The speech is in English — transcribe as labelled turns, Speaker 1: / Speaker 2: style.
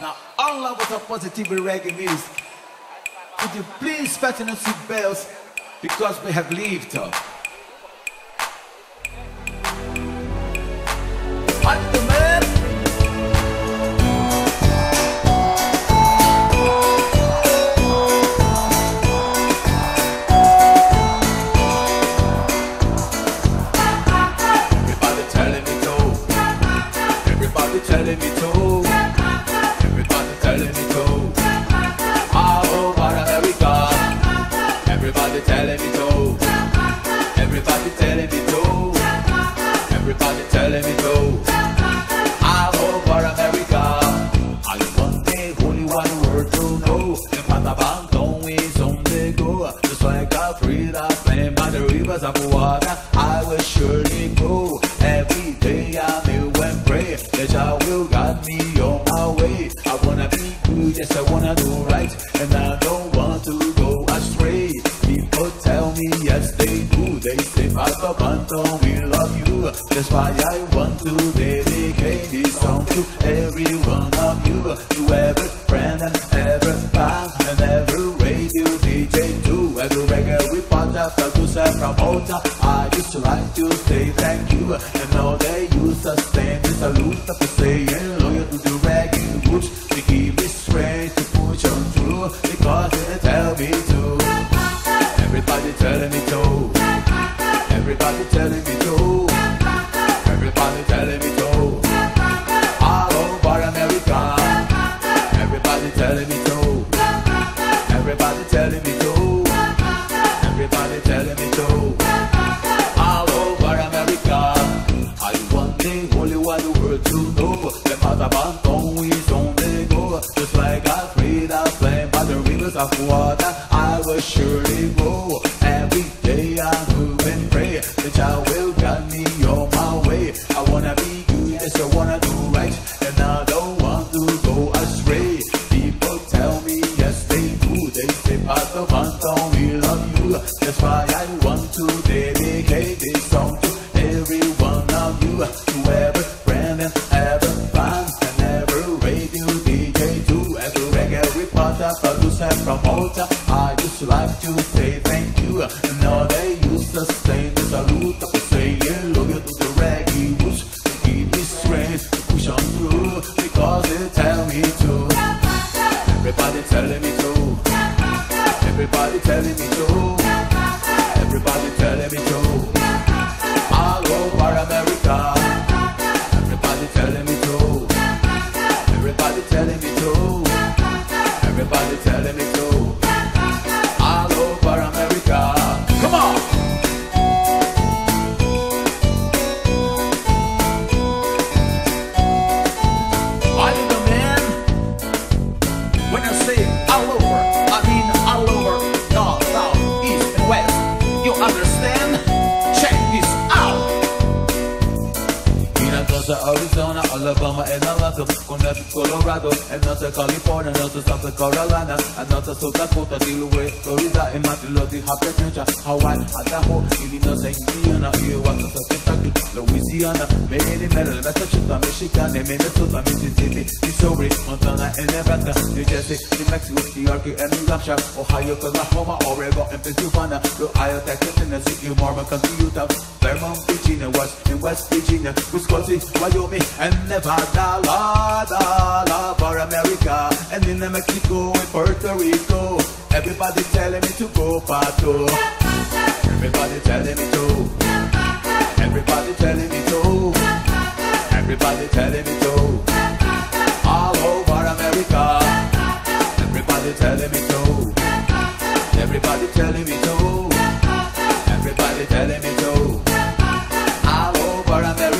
Speaker 1: Now, all of us are positive reggae music. Could you please fasten your seat belts because we have lived. Man? Everybody telling me to. Everybody telling me to. Everybody telling me to. Everybody telling me to. All over America. I want the only one word to know. And Pato Banton is on the go. Just like a freedom flame by the rivers of water. I will surely go. Every day I kneel and pray that Jah will guide me on my way. I wanna be good, yes I wanna do right, yes they do, they say Pato Banton we love you. That's why I want to dedicate this song to every one of you, to every friend and every fan and every radio DJ too, every reggae reporter, producer, promoter. I used to like to say thank you, and all they use to stand is salute for saying loyal to the reggae roots. They keep me straight to push on through because they tell me. Everybody telling me to. Everybody telling me to. Everybody telling me to. All over America. Everybody telling me to. Everybody telling me to. Everybody telling me to. All over America. I want the only one world to know. The Pato Banton is on the go. Just like a freedom flame by the rivers of water. I will surely to friend and every fan and every radio DJ too, every reggae reporter, producer, promoter. I just like to say thank you. And all they used to say the salute for saying look at the reggae roots. They keep me straight to push on through because they tell me to. Everybody telling me to. Everybody telling me to. Everybody telling me to. Entonces Arizona, Alabama, and Alaska, Connecticut, Colorado, and North California, North South Carolina, and North South Dakota, Delaware, Florida, and Matiloti, Happy Hawaii, Idaho, Illinois, Indiana, Iowa, Kentucky, Louisiana, Maine, Maryland, Massachusetts, Michigan, Minnesota, Mississippi, Missouri, Montana, and Nevada, New Jersey, New Mexico, New York, and New Hampshire, Ohio, Oklahoma, Oregon, and Pennsylvania, Ohio, Texas, Tennessee, New Mormon, Utah, Vermont, Virginia, West, and West Virginia, Wisconsin, Wyoming, and Never la da la for America, and in Mexico and Puerto Rico. Everybody telling me to go pato. Everybody telling me to. Everybody telling me to. Everybody telling me to. All over America. Everybody telling me to. Everybody telling me to. Everybody telling me to. All over America.